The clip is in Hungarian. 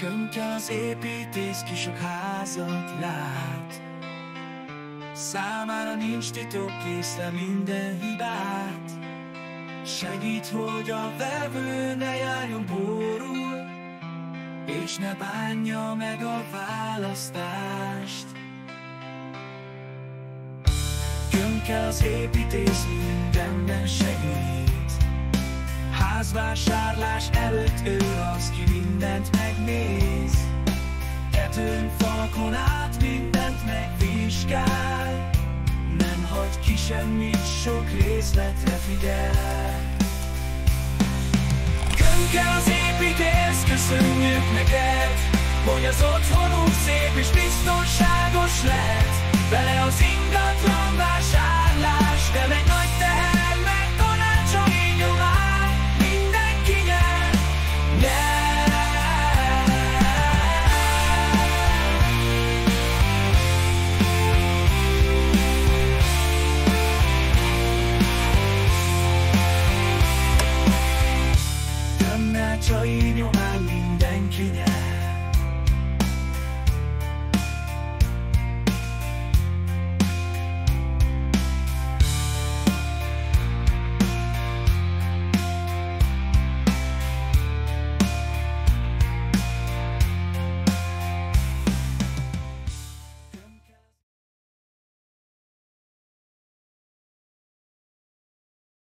Könyke az építész ki sok házat lát. Számára nincs titok, észre minden hibát. Segít, hogy a vevő ne járjon borul És ne bánja meg a választást. Könke az építész mindenben segít Házvásárlás előtt ő az, ki mindent megnéz. Tetőn, falkon át mindent megvizsgál. Nem hagy ki semmit, sok részletre figyel. Könke az építész, köszönjük neked Hogy az otthonunk szép és biztonságos lett. Vele az ingatlan Show you my humanity.